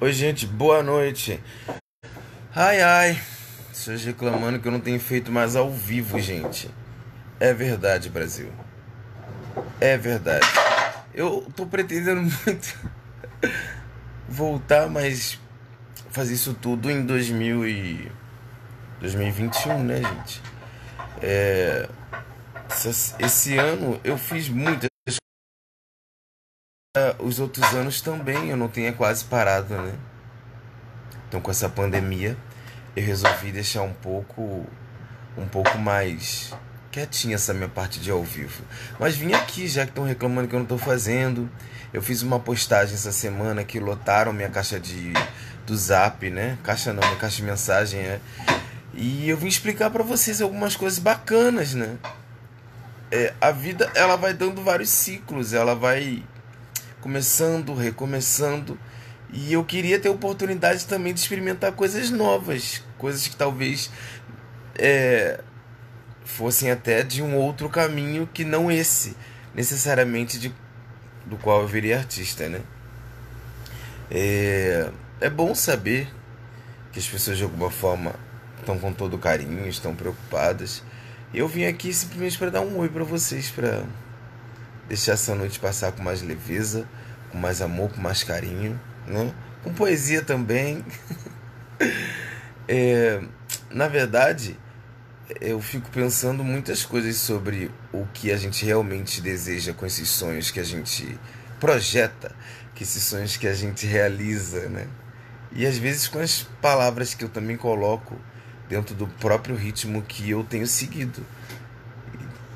Oi, gente, boa noite. Ai, ai, vocês reclamando que eu não tenho feito mais ao vivo, gente. É verdade, Brasil. É verdade. Eu tô pretendendo muito voltar, mas fazer isso tudo em 2000 e 2021, né, gente? É... Esse ano eu fiz muitas os outros anos também eu não tinha quase parado, né? Então com essa pandemia eu resolvi deixar um pouco um pouco mais quietinha essa minha parte de ao vivo. Mas vim aqui já que estão reclamando que eu não estou fazendo. Eu fiz uma postagem essa semana que lotaram minha caixa de do Zap, né? Caixa não, minha caixa de mensagem, é. E eu vim explicar para vocês algumas coisas bacanas, né? É, a vida ela vai dando vários ciclos, ela vai começando, recomeçando. E eu queria ter oportunidade também de experimentar coisas novas, coisas que talvez é, fossem até de um outro caminho que não esse, necessariamente de, do qual eu viria artista, né? É, é bom saber que as pessoas de alguma forma estão com todo carinho, estão preocupadas. Eu vim aqui simplesmente para dar um oi para vocês, para deixar essa noite passar com mais leveza, com mais amor, com mais carinho, né? com poesia também. é, na verdade, eu fico pensando muitas coisas sobre o que a gente realmente deseja com esses sonhos que a gente projeta, que esses sonhos que a gente realiza, né? E às vezes com as palavras que eu também coloco dentro do próprio ritmo que eu tenho seguido.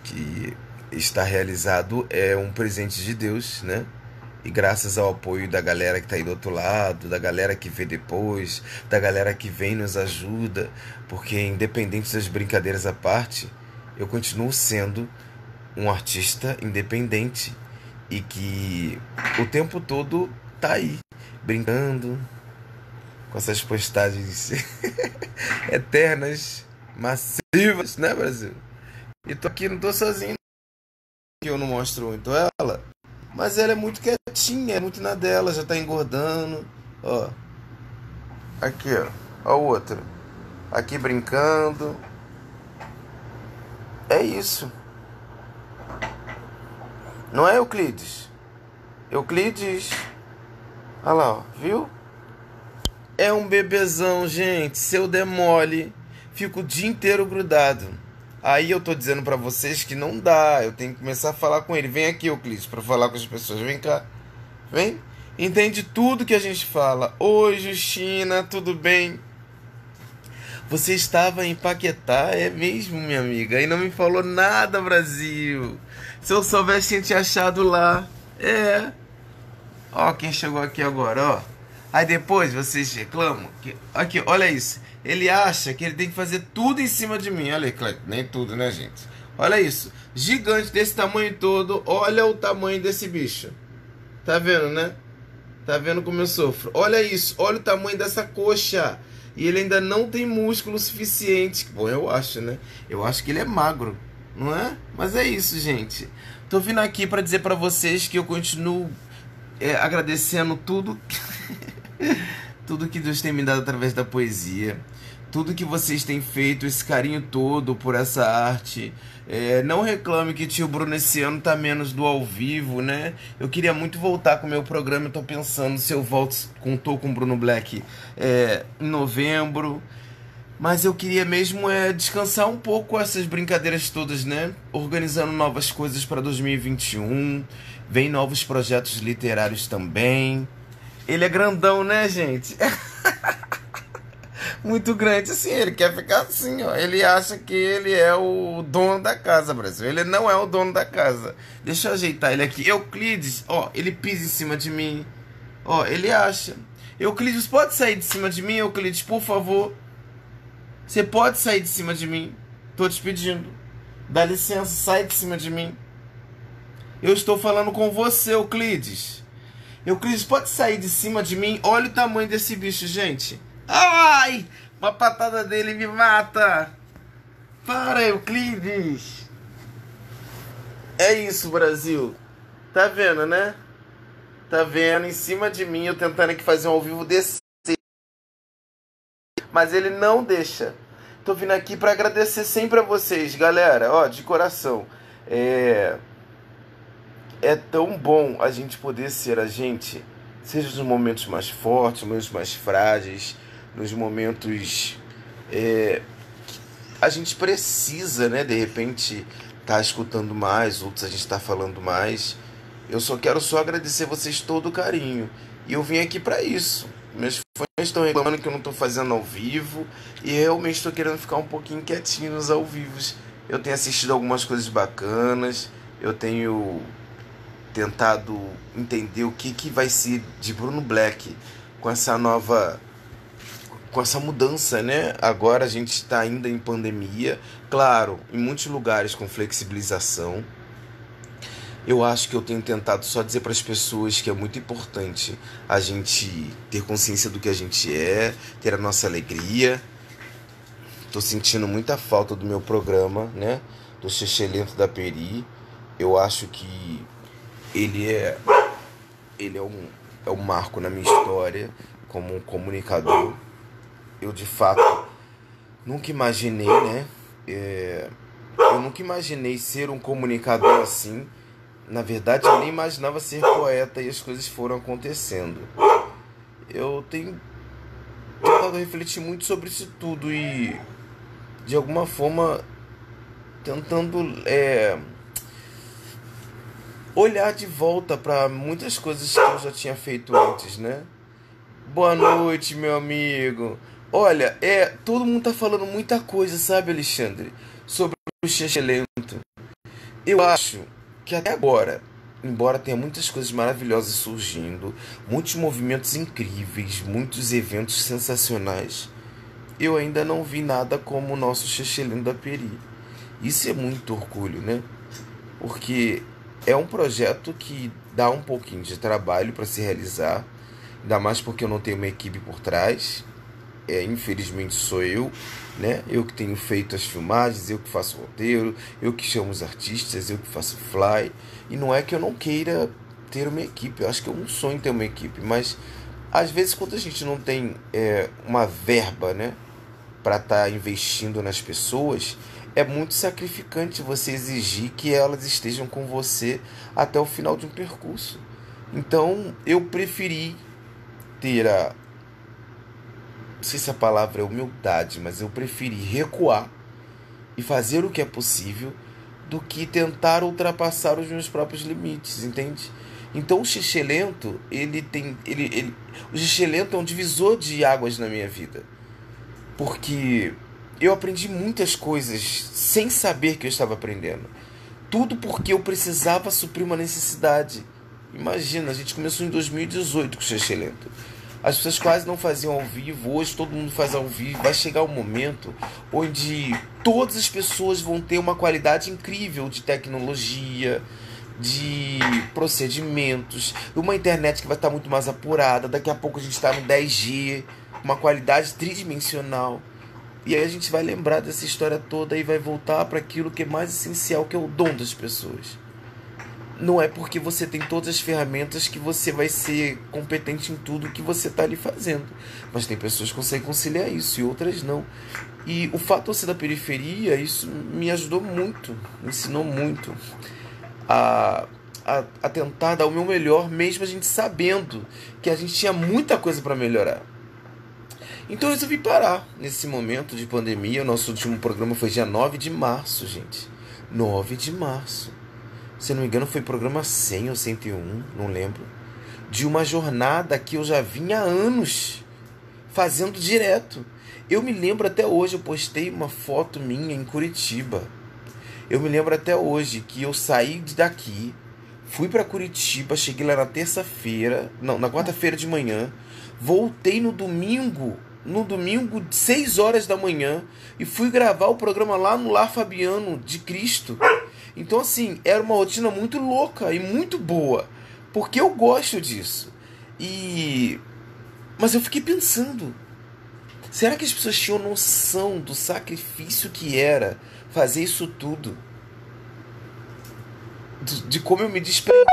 Que está realizado é um presente de Deus, né? E graças ao apoio da galera que está aí do outro lado, da galera que vê depois, da galera que vem e nos ajuda, porque independente das brincadeiras à parte, eu continuo sendo um artista independente e que o tempo todo tá aí, brincando com essas postagens eternas, massivas, né, Brasil? E tô aqui, não tô sozinho que eu não mostro muito ela, mas ela é muito quietinha, é muito na dela, já tá engordando. Ó. Aqui, ó. Ó o outro. Aqui brincando. É isso. Não é Euclides? Euclides. Olha lá, ó. Viu? É um bebezão, gente. Se eu demole, fico o dia inteiro grudado. Aí eu tô dizendo para vocês que não dá, eu tenho que começar a falar com ele. Vem aqui, Euclides, para falar com as pessoas. Vem cá. Vem. Entende tudo que a gente fala. Oi, Justina, tudo bem? Você estava em Paquetá, é mesmo, minha amiga? E não me falou nada, Brasil. Se eu soubesse, tinha te achado lá. É. Ó, quem chegou aqui agora, ó. Aí depois vocês reclamam. Que... Aqui, olha isso. Ele acha que ele tem que fazer tudo em cima de mim. Olha aí, nem tudo, né, gente? Olha isso. Gigante desse tamanho todo. Olha o tamanho desse bicho. Tá vendo, né? Tá vendo como eu sofro? Olha isso. Olha o tamanho dessa coxa. E ele ainda não tem músculo suficiente. Bom, eu acho, né? Eu acho que ele é magro, não é? Mas é isso, gente. Tô vindo aqui para dizer para vocês que eu continuo é, agradecendo tudo. tudo que Deus tem me dado através da poesia tudo que vocês têm feito, esse carinho todo por essa arte. É, não reclame que tio Bruno esse ano tá menos do ao vivo, né? Eu queria muito voltar com o meu programa, eu tô pensando se eu volto com Tô com Bruno Black é, em novembro. Mas eu queria mesmo é descansar um pouco essas brincadeiras todas, né? Organizando novas coisas para 2021. Vem novos projetos literários também. Ele é grandão, né, gente? muito grande assim. Ele quer ficar assim, ó. Ele acha que ele é o dono da casa, Brasil. Ele não é o dono da casa. Deixa eu ajeitar ele aqui. Euclides, ó, ele pisa em cima de mim. Ó, ele acha. Euclides, pode sair de cima de mim, Euclides, por favor? Você pode sair de cima de mim? Tô te pedindo. Dá licença, sai de cima de mim. Eu estou falando com você, Euclides. Euclides, pode sair de cima de mim? Olha o tamanho desse bicho, gente. Ai! Uma patada dele me mata! Para, Euclides! É isso, Brasil. Tá vendo, né? Tá vendo? Em cima de mim, eu tentando aqui fazer um ao vivo desse. Mas ele não deixa. Tô vindo aqui para agradecer sempre a vocês, galera. Ó, de coração. É. É tão bom a gente poder ser a gente, seja nos momentos mais fortes, nos momentos mais frágeis, nos momentos. É, a gente precisa, né, de repente, tá escutando mais, outros a gente tá falando mais. Eu só quero só agradecer vocês todo o carinho. E eu vim aqui para isso. Meus fãs estão reclamando que eu não estou fazendo ao vivo e realmente estou querendo ficar um pouquinho quietinho nos ao vivos. Eu tenho assistido algumas coisas bacanas, eu tenho tentado entender o que, que vai ser de Bruno Black com essa nova com essa mudança, né? Agora a gente está ainda em pandemia, claro, em muitos lugares com flexibilização. Eu acho que eu tenho tentado só dizer para as pessoas que é muito importante a gente ter consciência do que a gente é, ter a nossa alegria. Tô sentindo muita falta do meu programa, né? Do Lento da Peri. Eu acho que ele é ele é um é um marco na minha história como um comunicador eu de fato nunca imaginei, né? É, eu nunca imaginei ser um comunicador assim. Na verdade, eu nem imaginava ser poeta e as coisas foram acontecendo. Eu tenho tentado refletir muito sobre isso tudo e, de alguma forma, tentando é, olhar de volta para muitas coisas que eu já tinha feito antes, né? Boa noite, meu amigo. Olha, é, todo mundo tá falando muita coisa, sabe, Alexandre, sobre o Xexelento. Eu acho que até agora, embora tenha muitas coisas maravilhosas surgindo, muitos movimentos incríveis, muitos eventos sensacionais, eu ainda não vi nada como o nosso Xexelento da Peri. Isso é muito orgulho, né? Porque é um projeto que dá um pouquinho de trabalho para se realizar, ainda mais porque eu não tenho uma equipe por trás é, infelizmente sou eu, né? Eu que tenho feito as filmagens, eu que faço o roteiro, eu que chamo os artistas, eu que faço fly. E não é que eu não queira ter uma equipe, eu acho que é um sonho ter uma equipe, mas às vezes quando a gente não tem é, uma verba, né, para estar tá investindo nas pessoas, é muito sacrificante você exigir que elas estejam com você até o final de um percurso. Então eu preferi ter a, não sei se a palavra é humildade, mas eu preferi recuar e fazer o que é possível do que tentar ultrapassar os meus próprios limites, entende? Então o xixelento, ele tem. Ele, ele, o xixelento é um divisor de águas na minha vida. Porque eu aprendi muitas coisas sem saber que eu estava aprendendo. Tudo porque eu precisava suprir uma necessidade. Imagina, a gente começou em 2018 com o xixelento. As pessoas quase não faziam ao vivo, hoje todo mundo faz ao vivo. Vai chegar um momento onde todas as pessoas vão ter uma qualidade incrível de tecnologia, de procedimentos, uma internet que vai estar muito mais apurada. Daqui a pouco a gente está no 10G, uma qualidade tridimensional. E aí a gente vai lembrar dessa história toda e vai voltar para aquilo que é mais essencial, que é o dom das pessoas não é porque você tem todas as ferramentas que você vai ser competente em tudo que você está ali fazendo. Mas tem pessoas que conseguem conciliar isso e outras não. E o fato de eu ser da periferia, isso me ajudou muito, me ensinou muito a, a, a tentar dar o meu melhor, mesmo a gente sabendo que a gente tinha muita coisa para melhorar. Então eu resolvi parar nesse momento de pandemia. O nosso último programa foi dia 9 de março, gente. 9 de março se não me engano foi programa 100 ou 101, não lembro, de uma jornada que eu já vinha há anos fazendo direto. Eu me lembro até hoje, eu postei uma foto minha em Curitiba. Eu me lembro até hoje que eu saí daqui, fui para Curitiba, cheguei lá na terça-feira, não, na quarta-feira de manhã, voltei no domingo, no domingo, 6 horas da manhã, e fui gravar o programa lá no Lar Fabiano de Cristo. Então, assim, era uma rotina muito louca e muito boa, porque eu gosto disso. E. Mas eu fiquei pensando: será que as pessoas tinham noção do sacrifício que era fazer isso tudo? De, de como eu me desprendia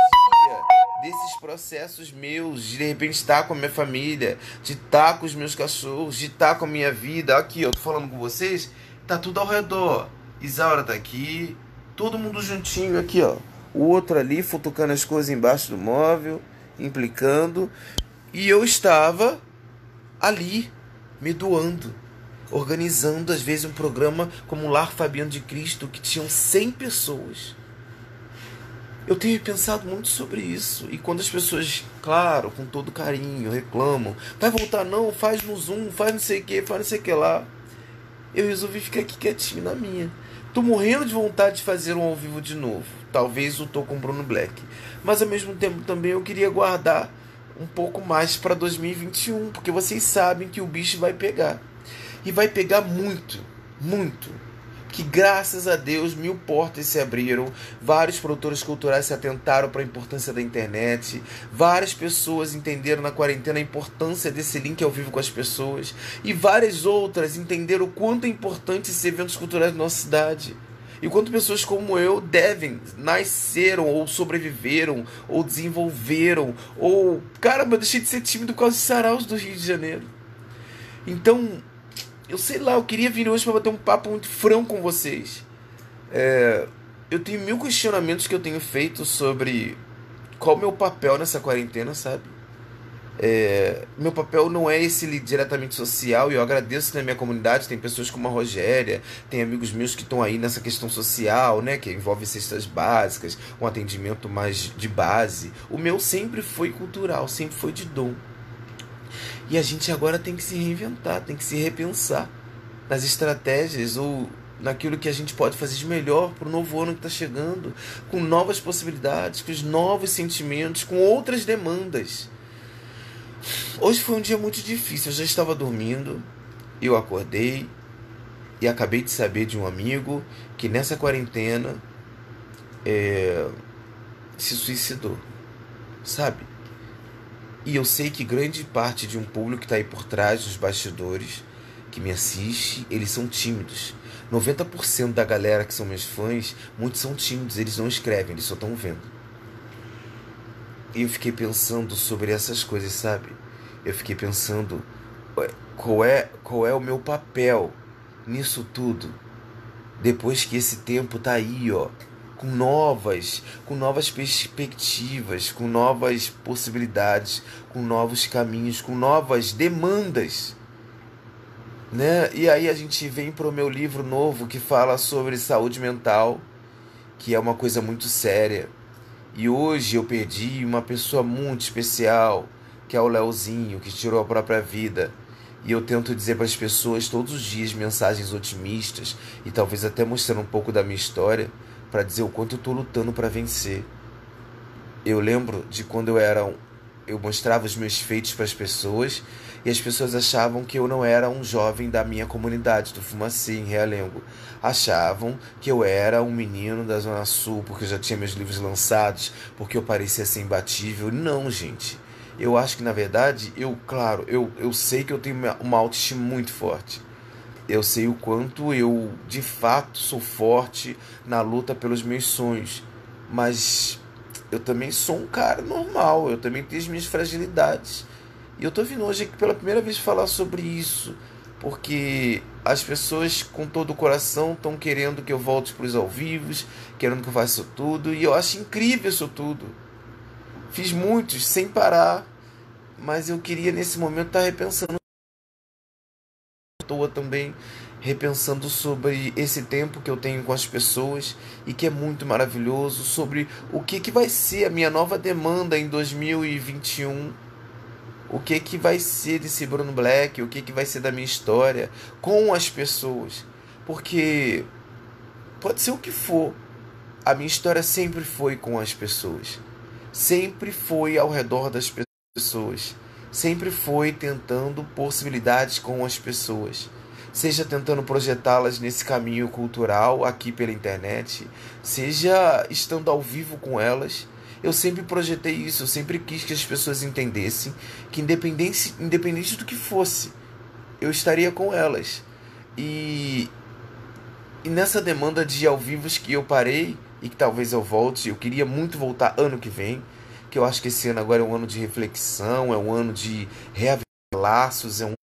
desses processos meus, de de repente estar com a minha família, de estar com os meus cachorros, de estar com a minha vida. Aqui, eu tô falando com vocês, tá tudo ao redor. Isaura tá aqui, todo mundo juntinho aqui, ó. O outro ali futucando as coisas embaixo do móvel, implicando. E eu estava ali, me doando, organizando às vezes um programa como o Lar Fabiano de Cristo, que tinham 100 pessoas. Eu tenho pensado muito sobre isso. E quando as pessoas, claro, com todo carinho, reclamam, vai voltar não, faz no Zoom, faz não sei o que, faz não sei o que lá. Eu resolvi ficar aqui quietinho na minha. Tô morrendo de vontade de fazer um ao vivo de novo. Talvez eu tô com o Bruno Black. Mas ao mesmo tempo também eu queria guardar um pouco mais para 2021, porque vocês sabem que o bicho vai pegar. E vai pegar muito, muito. Que graças a Deus mil portas se abriram, vários produtores culturais se atentaram para a importância da internet, várias pessoas entenderam na quarentena a importância desse link ao vivo com as pessoas, e várias outras entenderam o quanto é importante esses eventos culturais na nossa cidade. E quanto pessoas como eu devem, nasceram, ou sobreviveram, ou desenvolveram, ou. Caramba, eu deixei de ser tímido com os saraus do Rio de Janeiro. Então, eu sei lá, eu queria vir hoje para bater um papo muito franco com vocês. É, eu tenho mil questionamentos que eu tenho feito sobre qual o meu papel nessa quarentena, sabe? É, meu papel não é esse diretamente social e eu agradeço na minha comunidade. Tem pessoas como a Rogéria, tem amigos meus que estão aí nessa questão social, né? Que envolve cestas básicas, um atendimento mais de base. O meu sempre foi cultural, sempre foi de dom. E a gente agora tem que se reinventar, tem que se repensar nas estratégias ou naquilo que a gente pode fazer de melhor para o novo ano que está chegando, com novas possibilidades, com os novos sentimentos, com outras demandas. Hoje foi um dia muito difícil. Eu já estava dormindo, eu acordei e acabei de saber de um amigo que nessa quarentena é, se suicidou, sabe? E eu sei que grande parte de um público que está aí por trás dos bastidores, que me assiste, eles são tímidos. 90% da galera que são meus fãs, muitos são tímidos, eles não escrevem, eles só estão vendo. E eu fiquei pensando sobre essas coisas, sabe? Eu fiquei pensando qual é, qual é o meu papel nisso tudo. Depois que esse tempo tá aí, ó, com novas, com novas perspectivas, com novas possibilidades, com novos caminhos, com novas demandas. Né? E aí a gente vem para o meu livro novo que fala sobre saúde mental, que é uma coisa muito séria e hoje eu perdi uma pessoa muito especial, que é o Leozinho, que tirou a própria vida. E eu tento dizer para as pessoas todos os dias mensagens otimistas e talvez até mostrando um pouco da minha história para dizer o quanto eu estou lutando para vencer. Eu lembro de quando eu era eu mostrava os meus feitos para as pessoas e as pessoas achavam que eu não era um jovem da minha comunidade, do Fumacê, em Realengo. Achavam que eu era um menino da Zona Sul, porque eu já tinha meus livros lançados, porque eu parecia ser imbatível. Não, gente. Eu acho que, na verdade, eu, claro, eu, eu sei que eu tenho uma autoestima muito forte. Eu sei o quanto eu, de fato, sou forte na luta pelos meus sonhos. Mas eu também sou um cara normal, eu também tenho as minhas fragilidades. E eu tô vindo hoje aqui pela primeira vez falar sobre isso, porque as pessoas com todo o coração estão querendo que eu volte para os ao vivos, querendo que eu faça isso tudo, e eu acho incrível isso tudo. Fiz muitos sem parar, mas eu queria nesse momento estar tá repensando toa também repensando sobre esse tempo que eu tenho com as pessoas e que é muito maravilhoso, sobre o que, que vai ser a minha nova demanda em 2021 o que que vai ser desse Bruno Black, o que que vai ser da minha história com as pessoas. Porque pode ser o que for, a minha história sempre foi com as pessoas. Sempre foi ao redor das pessoas. Sempre foi tentando possibilidades com as pessoas. Seja tentando projetá-las nesse caminho cultural aqui pela internet, seja estando ao vivo com elas eu sempre projetei isso, eu sempre quis que as pessoas entendessem que independente, independente do que fosse, eu estaria com elas. E, e nessa demanda de ao vivos que eu parei e que talvez eu volte, eu queria muito voltar ano que vem, que eu acho que esse ano agora é um ano de reflexão, é um ano de reavivar laços, é um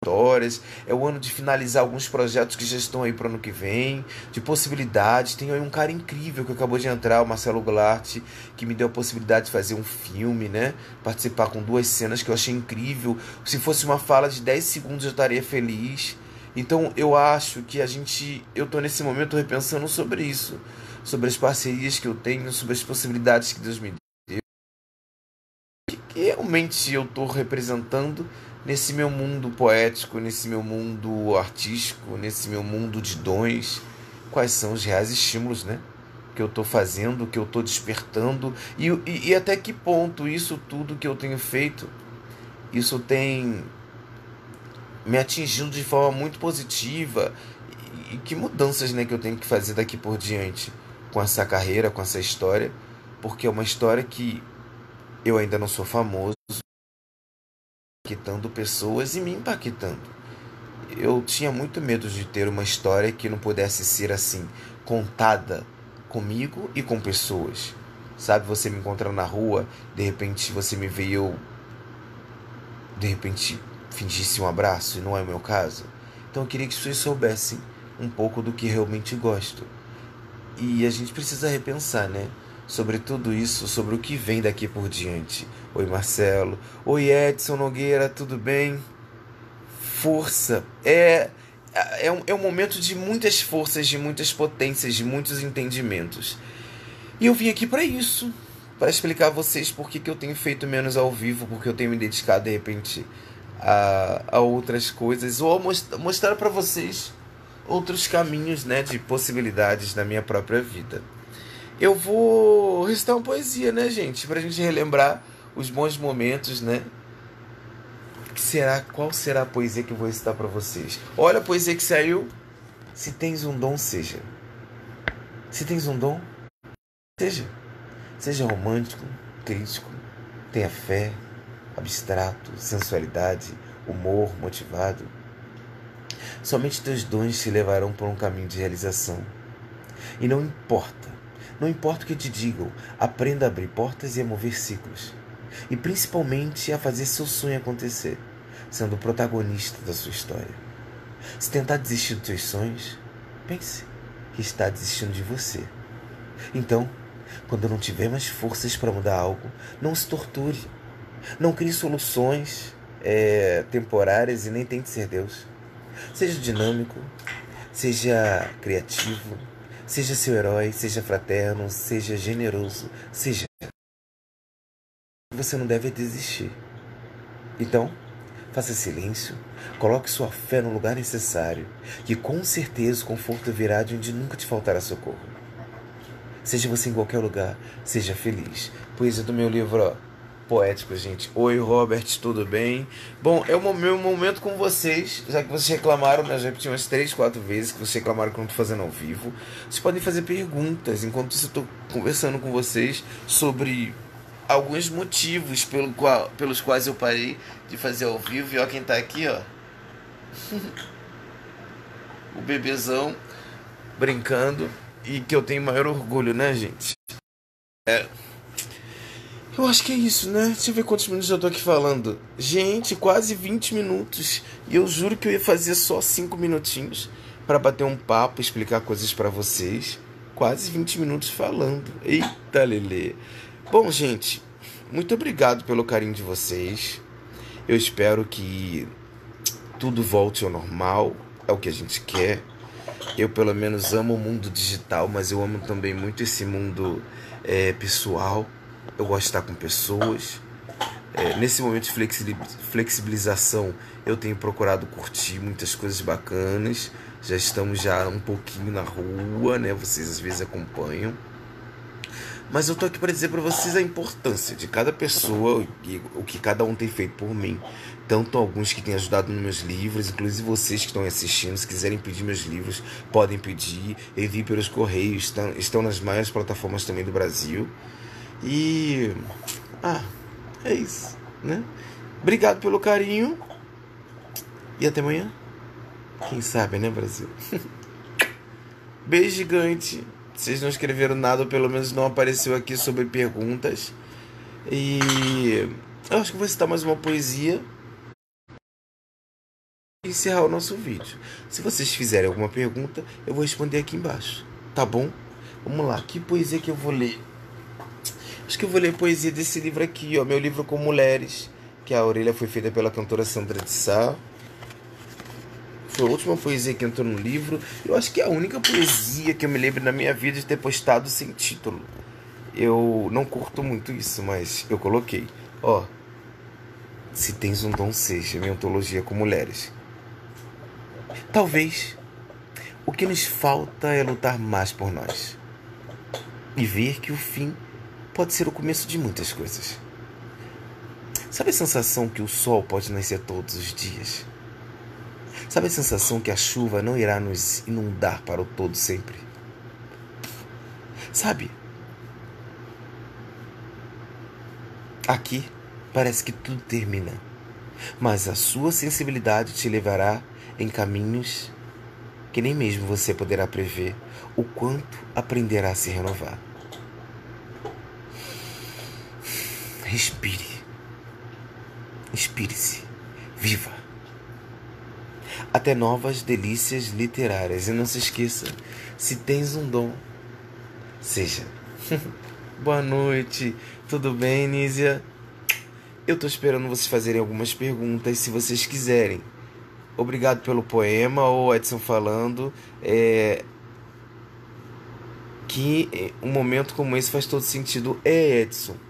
histórias, é o ano de finalizar alguns projetos que já estão aí para o ano que vem, de possibilidades. Tem aí um cara incrível que acabou de entrar, o Marcelo Goulart, que me deu a possibilidade de fazer um filme, né? Participar com duas cenas que eu achei incrível. Se fosse uma fala de 10 segundos eu estaria feliz. Então eu acho que a gente, eu tô nesse momento repensando sobre isso, sobre as parcerias que eu tenho, sobre as possibilidades que Deus me deu. Que realmente eu tô representando nesse meu mundo poético, nesse meu mundo artístico, nesse meu mundo de dons, quais são os reais estímulos, né? Que eu estou fazendo, que eu estou despertando e, e, e até que ponto isso tudo que eu tenho feito, isso tem me atingindo de forma muito positiva e que mudanças né, que eu tenho que fazer daqui por diante com essa carreira, com essa história, porque é uma história que eu ainda não sou famoso, impactando pessoas e me impactando. Eu tinha muito medo de ter uma história que não pudesse ser assim, contada comigo e com pessoas. Sabe, você me encontra na rua, de repente você me vê eu de repente fingisse um abraço e não é o meu caso. Então eu queria que vocês soubessem um pouco do que realmente gosto. E a gente precisa repensar, né? sobre tudo isso, sobre o que vem daqui por diante. Oi, Marcelo. Oi, Edson Nogueira, tudo bem? Força. É, é, um, é um momento de muitas forças, de muitas potências, de muitos entendimentos. E eu vim aqui para isso para explicar a vocês por que, que eu tenho feito menos ao vivo, porque eu tenho me dedicado de repente a, a outras coisas, ou mostrar para vocês outros caminhos né, de possibilidades na minha própria vida eu vou recitar uma poesia, né, gente? Pra gente relembrar os bons momentos, né? Que será, qual será a poesia que eu vou recitar para vocês? Olha a poesia que saiu. Se tens um dom, seja. Se tens um dom, seja. Seja romântico, crítico, tenha fé, abstrato, sensualidade, humor, motivado. Somente teus dons te levarão por um caminho de realização. E não importa não importa o que te digam, aprenda a abrir portas e a mover ciclos. E principalmente a fazer seu sonho acontecer, sendo o protagonista da sua história. Se tentar desistir dos seus sonhos, pense que está desistindo de você. Então, quando não tiver mais forças para mudar algo, não se torture. Não crie soluções é, temporárias e nem tente ser Deus. Seja dinâmico, seja criativo, Seja seu herói, seja fraterno, seja generoso, seja. Você não deve desistir. Então, faça silêncio, coloque sua fé no lugar necessário, que com certeza o conforto virá de onde nunca te faltará socorro. Seja você em qualquer lugar, seja feliz. Poesia do meu livro, ó poético, gente. Oi, Robert, tudo bem? Bom, é o meu momento com vocês, já que vocês reclamaram, né? Já repeti umas três, quatro vezes que vocês reclamaram que eu não tô fazendo ao vivo. Vocês podem fazer perguntas enquanto eu estou conversando com vocês sobre alguns motivos pelo qual, pelos quais eu parei de fazer ao vivo. E ó, quem tá aqui, ó. o bebezão brincando e que eu tenho maior orgulho, né, gente? É. Eu acho que é isso, né? Deixa eu ver quantos minutos eu tô aqui falando. Gente, quase 20 minutos. E eu juro que eu ia fazer só 5 minutinhos para bater um papo, explicar coisas para vocês. Quase 20 minutos falando. Eita, Lele. Bom, gente, muito obrigado pelo carinho de vocês. Eu espero que tudo volte ao normal. É o que a gente quer. Eu, pelo menos, amo o mundo digital, mas eu amo também muito esse mundo é, pessoal eu gosto de estar com pessoas. É, nesse momento de flexibilização, eu tenho procurado curtir muitas coisas bacanas. Já estamos já um pouquinho na rua, né? Vocês às vezes acompanham. Mas eu tô aqui para dizer para vocês a importância de cada pessoa e o que cada um tem feito por mim. Tanto alguns que têm ajudado nos meus livros, inclusive vocês que estão assistindo, se quiserem pedir meus livros, podem pedir. Envie pelos correios, estão, estão nas maiores plataformas também do Brasil. E. Ah, é isso, né? Obrigado pelo carinho. E até amanhã. Quem sabe, né, Brasil? Beijo gigante. Vocês não escreveram nada, ou pelo menos não apareceu aqui sobre perguntas. E eu acho que vou citar mais uma poesia e encerrar o nosso vídeo. Se vocês fizerem alguma pergunta, eu vou responder aqui embaixo. Tá bom? Vamos lá. Que poesia que eu vou ler? Acho que eu vou ler poesia desse livro aqui, ó. Meu livro com mulheres. Que a orelha foi feita pela cantora Sandra de Sá. Foi a última poesia que entrou no livro. Eu acho que é a única poesia que eu me lembro na minha vida de ter postado sem título. Eu não curto muito isso, mas eu coloquei. Ó. Se tens um dom, seja minha ontologia com mulheres. Talvez o que nos falta é lutar mais por nós e ver que o fim pode ser o começo de muitas coisas. Sabe a sensação que o sol pode nascer todos os dias? Sabe a sensação que a chuva não irá nos inundar para o todo sempre? Sabe? Aqui parece que tudo termina, mas a sua sensibilidade te levará em caminhos que nem mesmo você poderá prever o quanto aprenderá a se renovar. Respire. Inspire-se. Viva. Até novas delícias literárias. E não se esqueça: se tens um dom, seja. Boa noite. Tudo bem, Nízia? Eu tô esperando vocês fazerem algumas perguntas, se vocês quiserem. Obrigado pelo poema, ou Edson falando. É, que é, um momento como esse faz todo sentido. É, Edson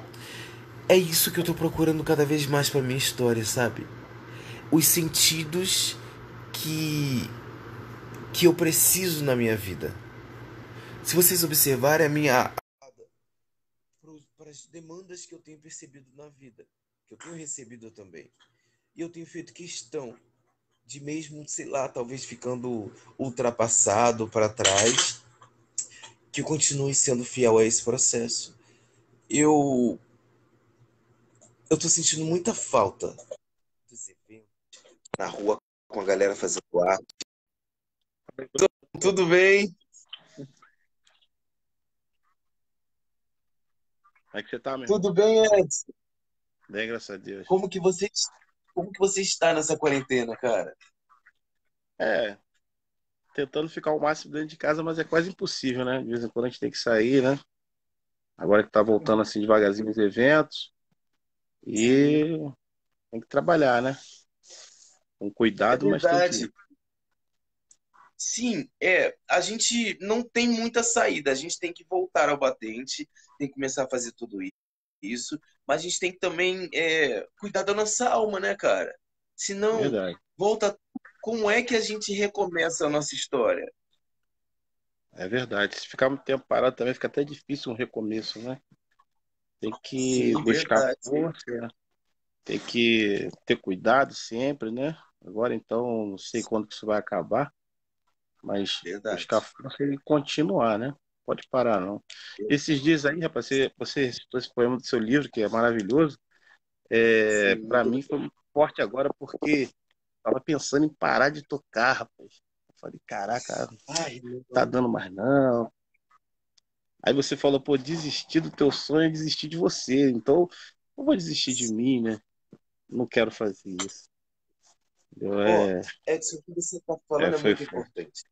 é isso que eu tô procurando cada vez mais para minha história, sabe? Os sentidos que que eu preciso na minha vida. Se vocês observarem a minha para as demandas que eu tenho percebido na vida, que eu tenho recebido também. E eu tenho feito questão de mesmo, sei lá, talvez ficando ultrapassado para trás, que eu continue sendo fiel a esse processo. Eu eu tô sentindo muita falta dos eventos na rua com a galera fazendo arte. Tudo bem? Como é que você tá, meu? Tudo bem, Edson? Bem, graças a Deus. Como que você, como que você está nessa quarentena, cara? É, tentando ficar o máximo dentro de casa, mas é quase impossível, né? De vez em quando a gente tem que sair, né? Agora que tá voltando assim devagarzinho os eventos. E tem que trabalhar, né? Com cuidado, é mas tem que. Sim, é. A gente não tem muita saída. A gente tem que voltar ao batente, tem que começar a fazer tudo isso. Mas a gente tem que também é, cuidar da nossa alma, né, cara? Senão, Verdade. volta. Como é que a gente recomeça a nossa história? É verdade. Se ficar muito tempo parado também fica até difícil um recomeço, né? Tem que Sim, buscar força, tem que ter cuidado sempre, né? Agora então, não sei quando que isso vai acabar, mas verdade. buscar força e continuar, né? Pode parar, não. Esses dias aí, rapaz, você, você recitou esse poema do seu livro, que é maravilhoso. É, para mim foi muito forte agora, porque tava pensando em parar de tocar, rapaz. Eu falei, caraca, Ai, tá dando mais não, Aí você falou, pô, desistir do teu sonho é desistir de você. Então, não vou desistir de mim, né? Não quero fazer isso. Eu, é... Edson, o que você está falando é, é muito foi. importante.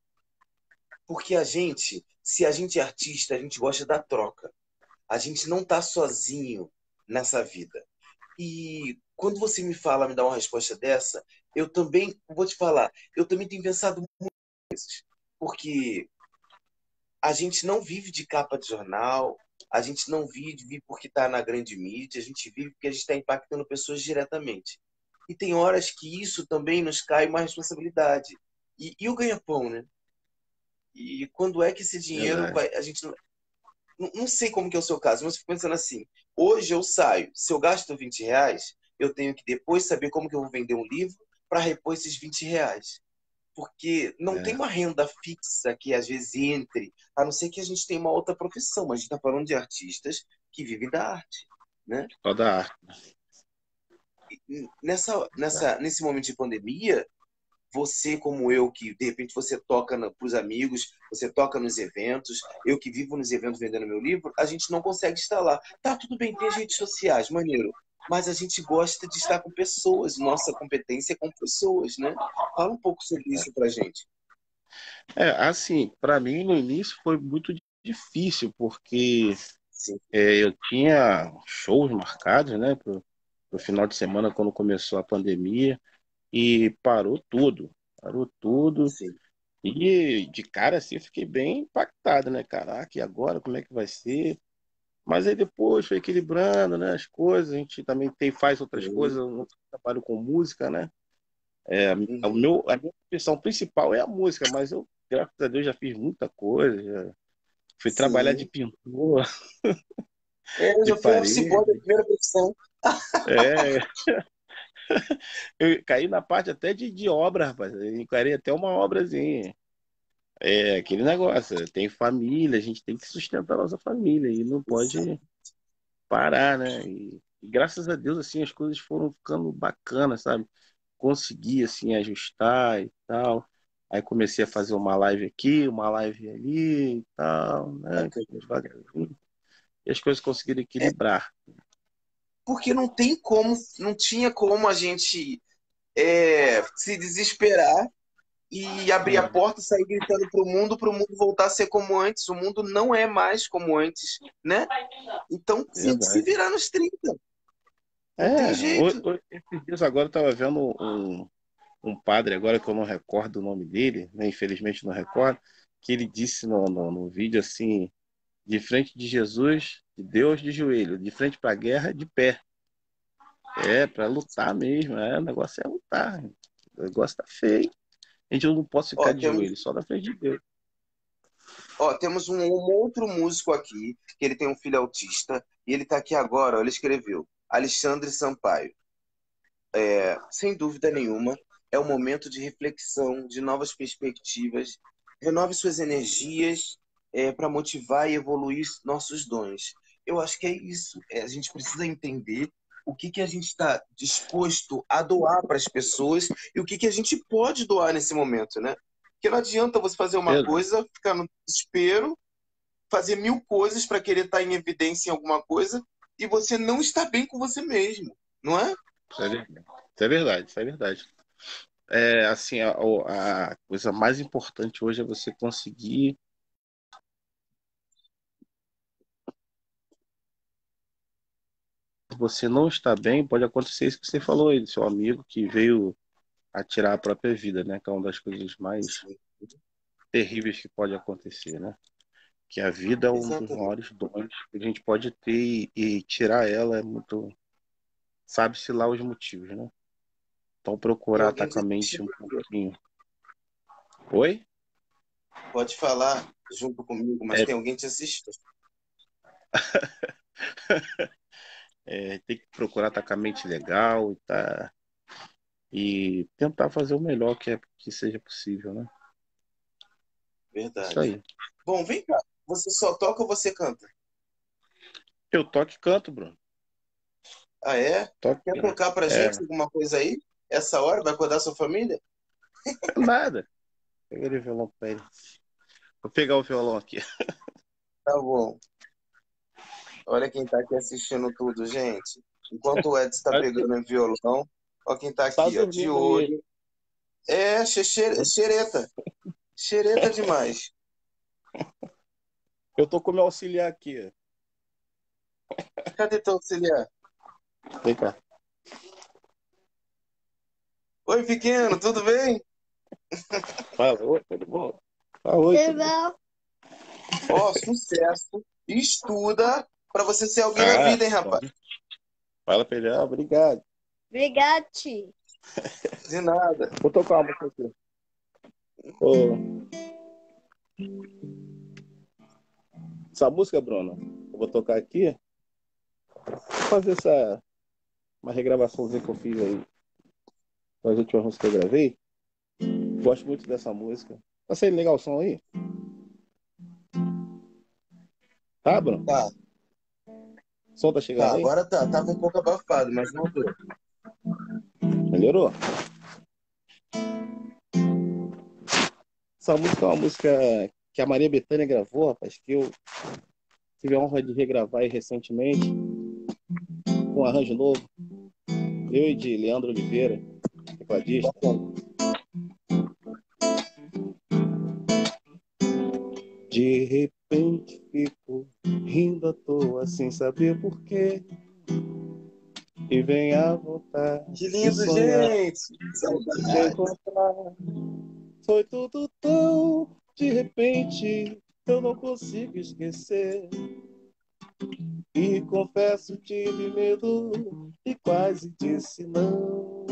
Porque a gente, se a gente é artista, a gente gosta da troca. A gente não está sozinho nessa vida. E quando você me fala, me dá uma resposta dessa, eu também vou te falar, eu também tenho pensado muito vezes. Porque a gente não vive de capa de jornal, a gente não vive porque está na grande mídia, a gente vive porque a gente está impactando pessoas diretamente. E tem horas que isso também nos cai uma responsabilidade. E, e o ganha-pão, né? E quando é que esse dinheiro é vai. A gente não, não sei como que é o seu caso, mas eu fico pensando assim: hoje eu saio, se eu gasto 20 reais, eu tenho que depois saber como que eu vou vender um livro para repor esses 20 reais porque não é. tem uma renda fixa que às vezes entre, a não ser que a gente tenha uma outra profissão, mas a gente está falando de artistas que vivem da arte, né? Só da arte. Nessa, nessa, nesse momento de pandemia, você como eu, que de repente você toca para os amigos, você toca nos eventos, eu que vivo nos eventos vendendo meu livro, a gente não consegue estar lá. Tá, tudo bem, tem as redes sociais, maneiro. Mas a gente gosta de estar com pessoas, nossa competência é com pessoas, né? Fala um pouco sobre isso pra gente. É, assim, para mim no início foi muito difícil, porque é, eu tinha shows marcados, né, pro, pro final de semana, quando começou a pandemia, e parou tudo, parou tudo. Sim. E de cara assim, fiquei bem impactado, né? Caraca, e agora como é que vai ser? Mas aí depois foi equilibrando, né? As coisas, a gente também tem, faz outras coisas, eu trabalho com música, né? É, o meu, a minha profissão principal é a música, mas eu, graças a Deus, já fiz muita coisa. Já fui Sim. trabalhar de pintor. É, eu já fui boy da primeira profissão. É. Eu caí na parte até de, de obra, rapaz. Eu encarei até uma obrazinha. É aquele negócio, tem família, a gente tem que sustentar a nossa família e não pode parar, né? E, e, graças a Deus, assim, as coisas foram ficando bacanas, sabe? Consegui, assim, ajustar e tal. Aí comecei a fazer uma live aqui, uma live ali e tal, né? Devagarzinho. E as coisas conseguiram equilibrar. É porque não tem como, não tinha como a gente é, se desesperar e abrir a porta, sair gritando para o mundo, para o mundo voltar a ser como antes. O mundo não é mais como antes, né? Então tem que se virar nos 30. É, jeito. esses dias agora eu estava vendo um, um padre, agora que eu não recordo o nome dele, né? infelizmente não recordo, que ele disse no, no, no vídeo assim, de frente de Jesus, de Deus de joelho, de frente para a guerra, de pé. É, para lutar mesmo. É, o negócio é lutar. O negócio tá feio. A gente não pode ficar Ó, de temos... joelho, só na frente de Deus. Ó, temos um, um, outro músico aqui, que ele tem um filho autista, e ele tá aqui agora, ó, ele escreveu, Alexandre Sampaio. É, sem dúvida nenhuma, é um momento de reflexão, de novas perspectivas. Renove suas energias é, para motivar e evoluir nossos dons. Eu acho que é isso. É, a gente precisa entender o que, que a gente está disposto a doar para as pessoas e o que, que a gente pode doar nesse momento, né? Porque não adianta você fazer uma coisa, ficar no desespero, fazer mil coisas para querer estar tá em evidência em alguma coisa e você não está bem com você mesmo, não é? Isso é verdade, isso é verdade. Isso é verdade. É, assim, a, a coisa mais importante hoje é você conseguir você não está bem, pode acontecer isso que você falou aí, do seu amigo que veio atirar a própria vida, né? Que é uma das coisas mais terríveis que pode acontecer, né? Que a vida é um Exatamente. dos maiores dons que a gente pode ter e, e tirar ela é muito. Sabe-se lá os motivos, né? Então procurar estar com a mente um pouquinho. Oi? Pode falar junto comigo, mas é... tem alguém te assistindo. É, tem que procurar estar com a mente legal e, tá, e tentar fazer o melhor que, é, que seja possível, né? Verdade. Isso aí. Bom, vem cá. Você só toca ou você canta? Eu toco e canto, Bruno. Ah, é? Toque, Quer tocar pra é. gente alguma coisa aí? Essa hora? Vai acordar sua família? Nada. Pega o violão pra ele. Vou pegar o violão aqui. Tá bom. Olha quem tá aqui assistindo tudo, gente. Enquanto o Edson tá pegando o violão, olha quem tá aqui, ó, de olho. É, xereta. Xereta demais. Eu tô com meu auxiliar aqui. Cadê teu auxiliar? Vem cá. Oi, pequeno, tudo bem? Fala, oi, tudo bom? Fala, oi. Tudo bom? Ó, sucesso. Estuda para você ser alguém ah, na vida, hein, rapaz? Fala pra ele, ah, obrigado. Obrigado, tio. De nada. Vou tocar uma música aqui. Oh. Essa música, Bruno, eu vou tocar aqui. Vou fazer essa uma regravaçãozinha que eu fiz aí. Das últimas músicas que eu gravei. Gosto muito dessa música. Tá saindo legal o som aí? Tá, Bruno? Tá. O som tá chegando tá? Agora tá, tava um pouco abafado, mas não tô. Melhorou? Essa música é uma música que a Maria Bethânia gravou, rapaz, que eu tive a honra de regravar recentemente, com um arranjo novo. Eu e de Leandro Oliveira, tecladista. De repente fico rindo à toa sem saber porquê. E vem a vontade. Que lindo, gente! Foi tudo tão de repente, eu não consigo esquecer. E confesso, tive medo e quase disse não.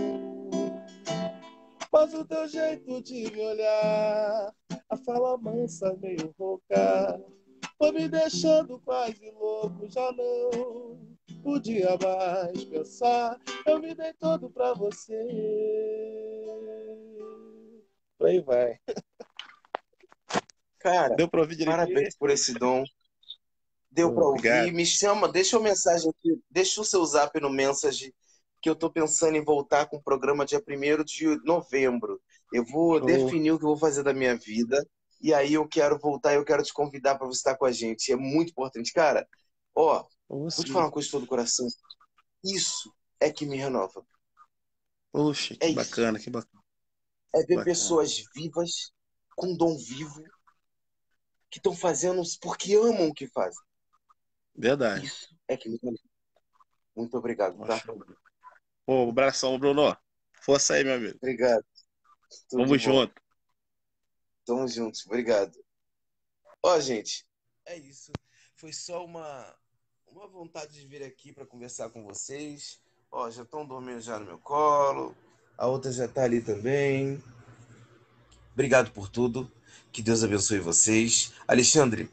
Mas o teu jeito de me olhar, a fala mansa, meio rouca, foi me deixando quase louco, já não podia mais pensar. Eu me dei todo pra você. Por aí vai. Cara, Deu pra ouvir direito? parabéns por esse dom. Deu pra Obrigado. ouvir. Me chama, deixa uma mensagem aqui. Deixa o seu zap no mensagem que eu tô pensando em voltar com o programa dia 1 de novembro. Eu vou Show. definir o que eu vou fazer da minha vida. E aí eu quero voltar, eu quero te convidar para você estar com a gente. É muito importante. Cara, ó, vou te falar uma coisa de todo o coração. Isso é que me renova. Poxa, que É isso. bacana, que bacana. É ver Bacana. pessoas vivas, com dom vivo, que estão fazendo porque amam o que fazem. Verdade. Isso é que me renova. Muito obrigado, tá? Pô, um abração, Bruno. Força aí, meu amigo. Obrigado. Tudo Vamos junto. Tamo juntos, obrigado. Ó, gente, é isso. Foi só uma, uma vontade de vir aqui para conversar com vocês. Ó, já estão dormindo já no meu colo. A outra já tá ali também. Obrigado por tudo. Que Deus abençoe vocês. Alexandre,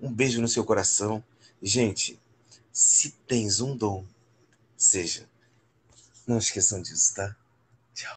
um beijo no seu coração. Gente, se tens um dom, seja. Não esqueçam disso, tá?